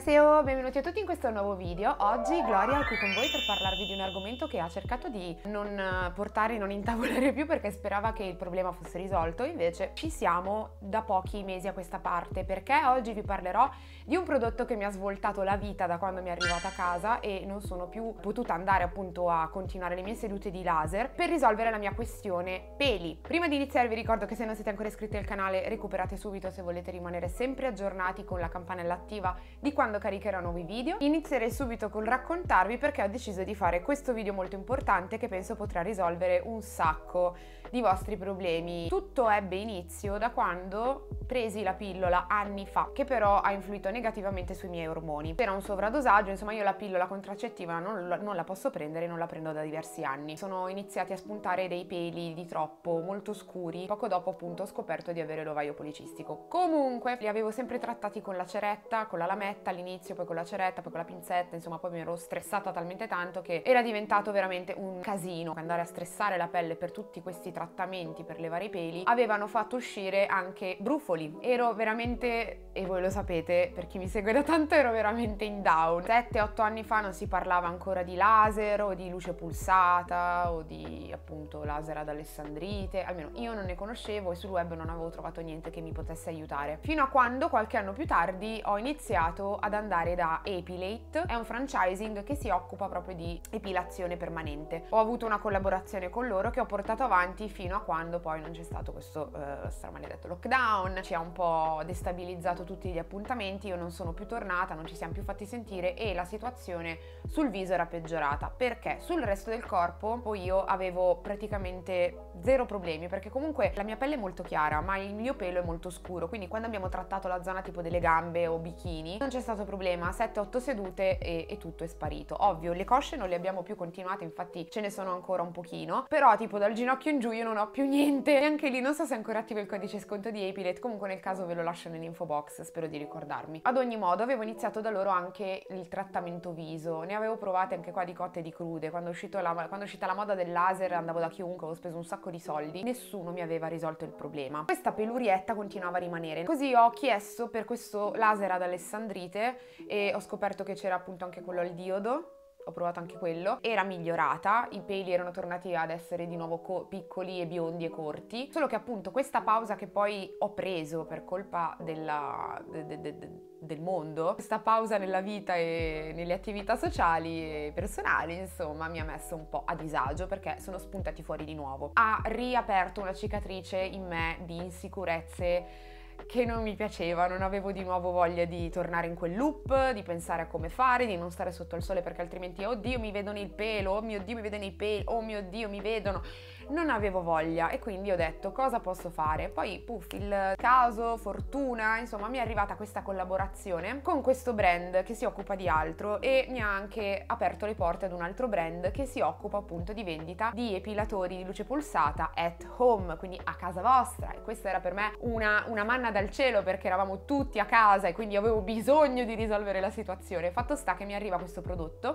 Annyeonghaseyo, benvenuti a tutti in questo nuovo video. Oggi Gloria è qui con voi per parlarvi di un argomento che ha cercato di non eh, portare, non intavolare più perché sperava che il problema fosse risolto, invece ci siamo da pochi mesi a questa parte perché oggi vi parlerò di un prodotto che mi ha svoltato la vita da quando mi è arrivata a casa e non sono più potuta andare appunto a continuare le mie sedute di laser per risolvere la mia questione peli. Prima di iniziare vi ricordo che se non siete ancora iscritti al canale recuperate subito se volete rimanere sempre aggiornati con la campanella attiva di quando caricherò nuovi video. Inizierei subito col raccontarvi perché ho deciso di fare questo video molto importante che penso potrà risolvere un sacco di vostri problemi. Tutto ebbe inizio da quando presi la pillola anni fa, che però ha influito negativamente sui miei ormoni. Era un sovradosaggio, insomma io la pillola contraccettiva non, non la posso prendere, non la prendo da diversi anni. Sono iniziati a spuntare dei peli di troppo, molto scuri. Poco dopo appunto ho scoperto di avere l'ovaio policistico. Comunque li avevo sempre trattati con la ceretta, con la lametta all'inizio, poi con la ceretta, poi con la pinzetta, insomma poi mi ero stressata talmente tanto che era diventato veramente un casino andare a stressare la pelle per tutti questi trattamenti per levare i peli, avevano fatto uscire anche brufoli. Ero veramente, e voi lo sapete, per chi mi segue da tanto, ero veramente in down. 7-8 anni fa non si parlava ancora di laser o di luce pulsata o di appunto laser ad alessandrite, almeno io non ne conoscevo e sul web non avevo trovato niente che mi potesse aiutare. Fino a quando qualche anno più tardi ho iniziato ad andare da Epilate, è un franchising che si occupa proprio di epilazione permanente. Ho avuto una collaborazione con loro che ho portato avanti fino a quando poi non c'è stato questo eh, stramaledetto lockdown, ci ha un po' destabilizzato tutti gli appuntamenti, io non sono più tornata, non ci siamo più fatti sentire e la situazione sul viso era peggiorata. Perché? Sul resto del corpo io avevo praticamente zero problemi perché comunque la mia pelle è molto chiara ma il mio pelo è molto scuro. Quindi quando abbiamo trattato la zona tipo delle gambe o bikini non c'è stato problema 7-8 sedute e, e, tutto è sparito. Ovvio le cosce non le abbiamo più continuate infatti ce ne sono ancora un pochino però tipo dal ginocchio in giù io non ho più niente. E anche lì non so se è ancora attivo il codice sconto di Apilet comunque nel caso ve lo lascio nell'info box spero di ricordarmi. Ad ogni modo avevo iniziato da loro anche il trattamento viso ne avevo provate anche qua di cotte e di crude quando è, la, quando è uscita la moda del laser andavo da chiunque ho speso un sacco di soldi nessuno mi aveva risolto il problema. Questa pelurietta continuava a rimanere così ho chiesto per questo laser ad alessandrite e ho scoperto che c'era appunto anche quello al diodo ho provato anche quello, era migliorata, i peli erano tornati ad essere di nuovo co- piccoli e biondi e corti, solo che appunto questa pausa che poi ho preso per colpa della, de, de, de, del mondo, questa pausa nella vita e nelle attività sociali e personali, insomma, mi ha messo un po' a disagio perché sono spuntati fuori di nuovo. Ha riaperto una cicatrice in me di insicurezze che non mi piaceva, non avevo di nuovo voglia di tornare in quel loop, di pensare a come fare, di non stare sotto il sole perché altrimenti, oh Dio, mi vedono il pelo, oh mio Dio, mi vedono i peli, oh mio Dio, mi vedono. Non avevo voglia e quindi ho detto cosa posso fare. Poi, puff, il caso, fortuna, insomma, mi è arrivata questa collaborazione con questo brand che si occupa di altro e mi ha anche aperto le porte ad un altro brand che si occupa appunto di vendita di epilatori di luce pulsata at home, quindi a casa vostra. E questa era per me una, una manna dal cielo perché eravamo tutti a casa e quindi avevo bisogno di risolvere la situazione. Fatto sta che mi arriva questo prodotto,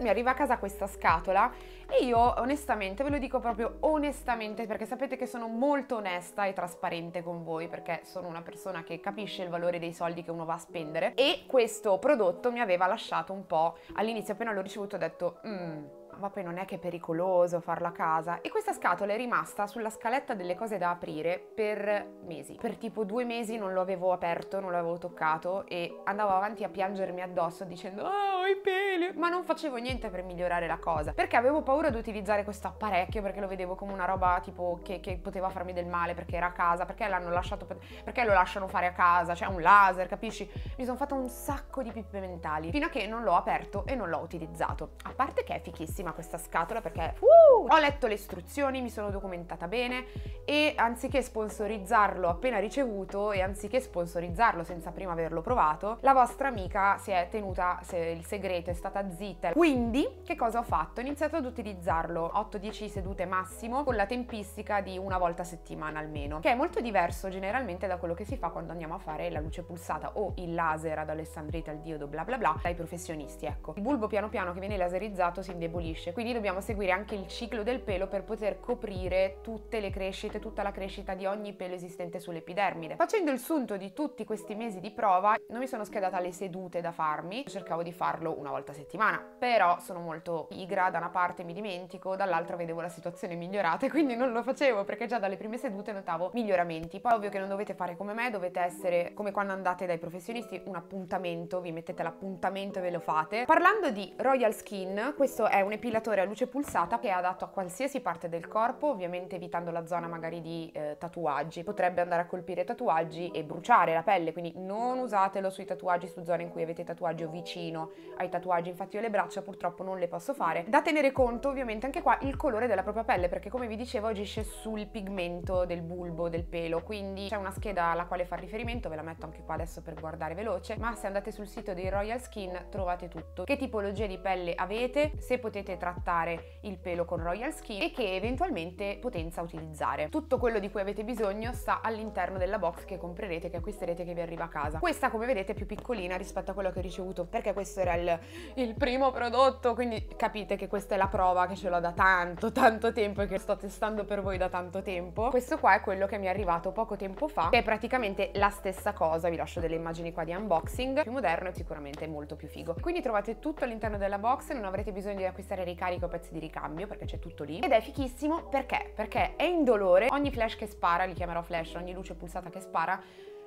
mi arriva a casa questa scatola e io onestamente, ve lo dico proprio onestamente perché sapete che sono molto onesta e trasparente con voi perché sono una persona che capisce il valore dei soldi che uno va a spendere. E questo prodotto mi aveva lasciato un po' all'inizio appena l'ho ricevuto ho detto mmm ma poi non è che è pericoloso farlo a casa. E questa scatola è rimasta sulla scaletta delle cose da aprire per mesi. Per tipo due mesi non lo avevo aperto, non l'avevo toccato e andavo avanti a piangermi addosso dicendo oh i peli, ma non facevo niente per migliorare la cosa. Perché avevo paura di utilizzare questo apparecchio perché lo vedevo come una roba tipo che, che poteva farmi del male perché era a casa, perché l'hanno lasciato, per, perché lo lasciano fare a casa, cioè un laser, capisci? Mi sono fatta un sacco di pippe mentali fino a che non l'ho aperto e non l'ho utilizzato. A parte che è fichissima bellissima questa scatola perché uh, ho letto le istruzioni, mi sono documentata bene e anziché sponsorizzarlo appena ricevuto e anziché sponsorizzarlo senza prima averlo provato, la vostra amica si è tenuta il segreto è stata zitta. Quindi, che cosa ho fatto? Ho iniziato ad utilizzarlo 8-10 sedute massimo con la tempistica di una volta a settimana almeno, che è molto diverso generalmente da quello che si fa quando andiamo a fare la luce pulsata o il laser ad alessandrita, al diodo, bla bla bla, dai professionisti, ecco. Il bulbo piano piano che viene laserizzato si indebolisce, quindi dobbiamo seguire anche il ciclo del pelo per poter coprire tutte le crescite, tutta la crescita di ogni pelo esistente sull'epidermide. Facendo il sunto di tutti questi mesi di prova, non mi sono schedata alle sedute da farmi, cercavo di farlo una volta a settimana, però sono molto pigra, da una parte mi dimentico, dall'altra vedevo la situazione migliorata e quindi non lo facevo perché già dalle prime sedute notavo miglioramenti. Poi ovvio che non dovete fare come me, dovete essere come quando andate dai professionisti, un appuntamento, vi mettete l'appuntamento e ve lo fate. Parlando di Royal Skin, questo è un epilatore a luce pulsata che è adatto a qualsiasi parte del corpo, ovviamente evitando la zona magari di eh, tatuaggi. Potrebbe andare a colpire tatuaggi e bruciare la pelle, quindi non usatelo sui tatuaggi, su zone in cui avete tatuaggi o vicino ai tatuaggi. Infatti io le braccia purtroppo non le posso fare. Da tenere conto ovviamente anche qua il colore della propria pelle, perché come vi dicevo agisce sul pigmento del bulbo, del pelo, quindi c'è una scheda alla quale far riferimento, ve la metto anche qua adesso per guardare veloce, ma se andate sul sito dei Royal Skin trovate tutto. Che tipologia di pelle avete, se potete trattare il pelo con Royal Skin e che eventualmente potenza utilizzare. Tutto quello di cui avete bisogno sta all'interno della box che comprerete, che acquisterete, che vi arriva a casa. Questa come vedete è più piccolina rispetto a quello che ho ricevuto perché questo era il, il primo prodotto, quindi capite che questa è la prova che ce l'ho da tanto, tanto tempo e che sto testando per voi da tanto tempo. Questo qua è quello che mi è arrivato poco tempo fa, che è praticamente la stessa cosa, vi lascio delle immagini qua di unboxing, più moderno e sicuramente molto più figo. Quindi trovate tutto all'interno della box, non avrete bisogno di acquistare ricarico o pezzi di ricambio perché c'è tutto lì. Ed è fichissimo perché? Perché è indolore, ogni flash che spara, li chiamerò flash, ogni luce pulsata che spara,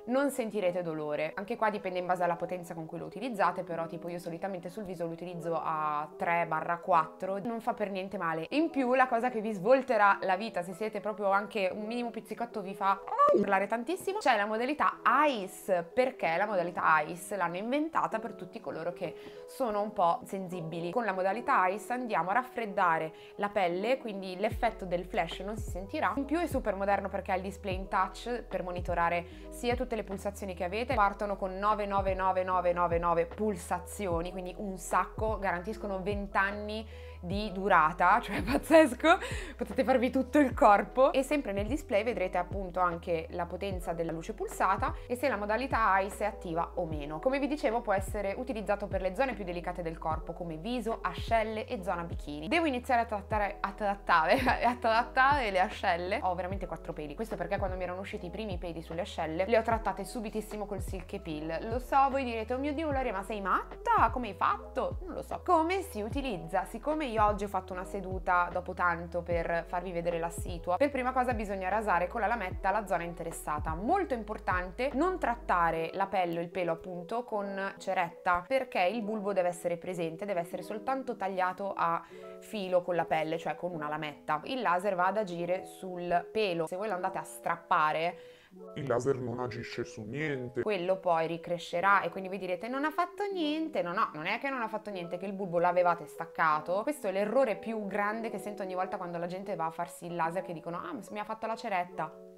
non sentirete dolore. Anche qua dipende in base alla potenza con cui lo utilizzate, però tipo io solitamente sul viso lo utilizzo a 3-4, non fa per niente male. In più la cosa che vi svolterà la vita, se siete proprio anche un minimo pizzicotto vi fa urlare tantissimo, c'è la modalità ICE, perché la modalità ICE l'hanno inventata per tutti coloro che sono un po' sensibili. Con la modalità ICE andiamo a raffreddare la pelle, quindi l'effetto del flash non si sentirà. In più è super moderno perché ha il display in touch per monitorare sia tutte le pulsazioni che avete, partono con 999999 pulsazioni, quindi un sacco, garantiscono 20 anni di durata, cioè pazzesco, potete farvi tutto il corpo e sempre nel display vedrete appunto anche la potenza della luce pulsata e se la modalità ICE è attiva o meno. Come vi dicevo può essere utilizzato per le zone più delicate del corpo come viso, ascelle e zona bikini. Devo iniziare a trattare, a trattare, a trattare le ascelle, ho veramente quattro peli, questo perché quando mi erano usciti i primi peli sulle ascelle le ho trattate subitissimo col silk peel. Lo so, voi direte, oh mio dio Gloria ma sei matta? Come hai fatto? Non lo so. Come si utilizza? Siccome io oggi ho fatto una seduta dopo tanto per farvi vedere la situa. Per prima cosa bisogna rasare con la lametta la zona interessata. Molto importante non trattare la pelle o il pelo appunto con ceretta perché il bulbo deve essere presente, deve essere soltanto tagliato a filo con la pelle, cioè con una lametta. Il laser va ad agire sul pelo. Se voi lo andate a strappare il laser non agisce su niente. Quello poi ricrescerà e quindi vi direte non ha fatto niente. No, no, non è che non ha fatto niente, che il bulbo l'avevate staccato. Questo è l'errore più grande che sento ogni volta quando la gente va a farsi il laser che dicono ah mi ha fatto la ceretta.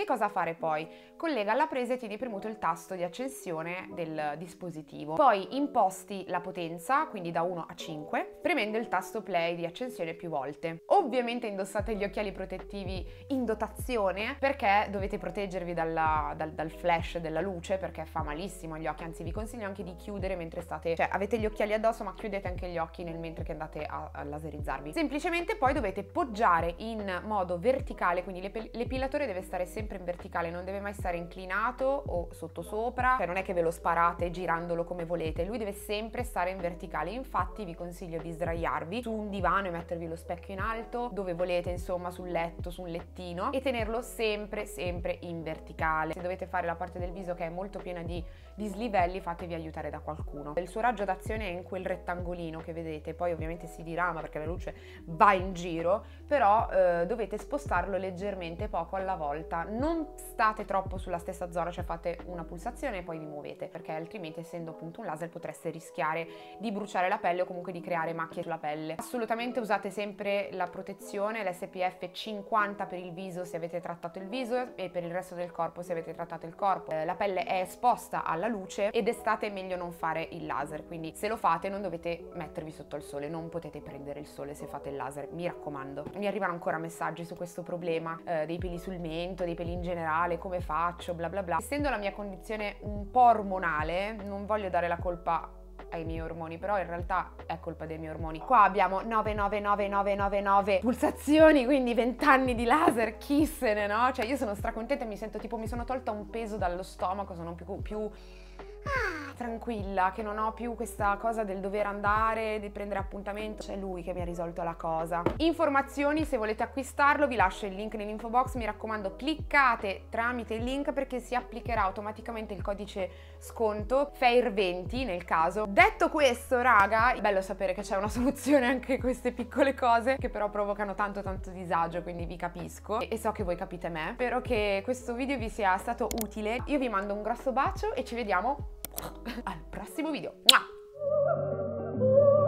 Che cosa fare poi? Collega alla presa e tieni premuto il tasto di accensione del dispositivo. Poi imposti la potenza, quindi da 1 a 5, premendo il tasto play di accensione più volte. Ovviamente indossate gli occhiali protettivi in dotazione perché dovete proteggervi dalla, dal, dal, flash della luce perché fa malissimo agli occhi, anzi vi consiglio anche di chiudere mentre state, cioè avete gli occhiali addosso ma chiudete anche gli occhi nel mentre che andate a, a laserizzarvi. Semplicemente poi dovete poggiare in modo verticale, quindi l'epilatore deve stare sempre sempre in verticale, non deve mai stare inclinato o sottosopra, cioè non è che ve lo sparate girandolo come volete, lui deve sempre stare in verticale. Infatti vi consiglio di sdraiarvi su un divano e mettervi lo specchio in alto, dove volete, insomma, sul letto, su un lettino e tenerlo sempre, sempre in verticale. Se dovete fare la parte del viso che è molto piena di dislivelli, fatevi aiutare da qualcuno. Il suo raggio d'azione è in quel rettangolino che vedete, poi ovviamente si dirama perché la luce va in giro, però eh, dovete spostarlo leggermente poco alla volta non state troppo sulla stessa zona, cioè fate una pulsazione e poi vi muovete, perché altrimenti essendo appunto un laser potreste rischiare di bruciare la pelle o comunque di creare macchie sulla pelle. Assolutamente usate sempre la protezione, l'SPF 50 per il viso se avete trattato il viso e per il resto del corpo se avete trattato il corpo. Eh, la pelle è esposta alla luce ed estate è meglio non fare il laser, quindi se lo fate non dovete mettervi sotto il sole, non potete prendere il sole se fate il laser, mi raccomando. Mi arrivano ancora messaggi su questo problema eh, dei peli sul mento, dei peli in generale, come faccio, bla bla bla. Essendo la mia condizione un po' ormonale, non voglio dare la colpa ai miei ormoni, però in realtà è colpa dei miei ormoni. Qua abbiamo 999999 pulsazioni, quindi 20 anni di laser, chi se ne no? Cioè io sono stracontenta e mi sento tipo mi sono tolta un peso dallo stomaco, sono più, più ah, tranquilla, che non ho più questa cosa del dover andare, di prendere appuntamento, c'è lui che mi ha risolto la cosa. Informazioni, se volete acquistarlo vi lascio il link nell'info box, mi raccomando cliccate tramite il link perché si applicherà automaticamente il codice sconto FAIR20 nel caso. Detto questo raga, è bello sapere che c'è una soluzione anche a queste piccole cose che però provocano tanto tanto disagio, quindi vi capisco e so che voi capite me. Spero che questo video vi sia stato utile, io vi mando un grosso bacio e ci vediamo al prossimo video. Mua!